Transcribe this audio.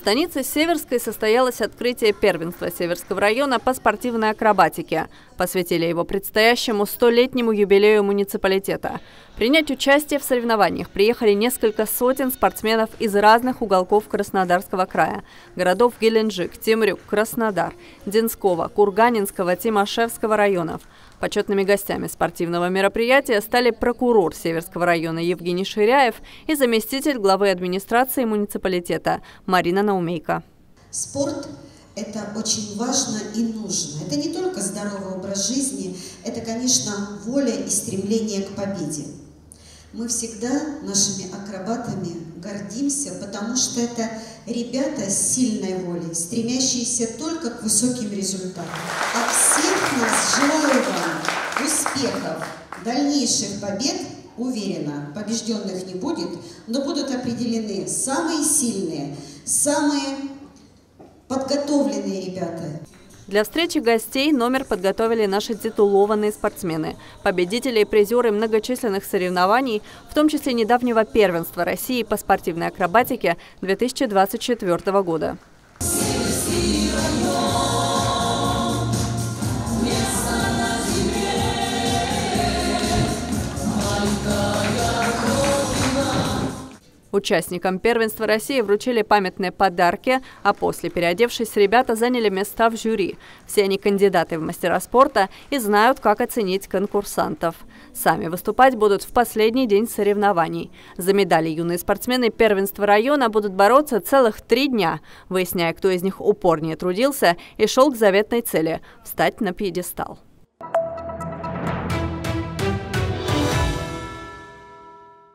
станице Северской состоялось открытие первенства Северского района по спортивной акробатике. Посвятили его предстоящему столетнему юбилею муниципалитета. Принять участие в соревнованиях приехали несколько сотен спортсменов из разных уголков Краснодарского края. Городов Геленджик, Темрюк, Краснодар, Динского, Курганинского, Тимошевского районов. Почетными гостями спортивного мероприятия стали прокурор Северского района Евгений Ширяев и заместитель главы администрации муниципалитета Марина Наумейко. Спорт – это очень важно и нужно. Это не только здоровый образ жизни, это, конечно, воля и стремление к победе. Мы всегда нашими акробатами гордимся, потому что это ребята с сильной волей, стремящиеся только к высоким результатам. От всех нас желаю вам успехов, дальнейших побед, уверена, побежденных не будет, но будут определены самые сильные, самые подготовленные ребята. Для встречи гостей номер подготовили наши титулованные спортсмены, победители и призеры многочисленных соревнований, в том числе недавнего первенства России по спортивной акробатике 2024 года. Участникам первенства России вручили памятные подарки, а после, переодевшись, ребята заняли места в жюри. Все они кандидаты в мастера спорта и знают, как оценить конкурсантов. Сами выступать будут в последний день соревнований. За медали юные спортсмены первенства района будут бороться целых три дня, выясняя, кто из них упорнее трудился и шел к заветной цели – встать на пьедестал.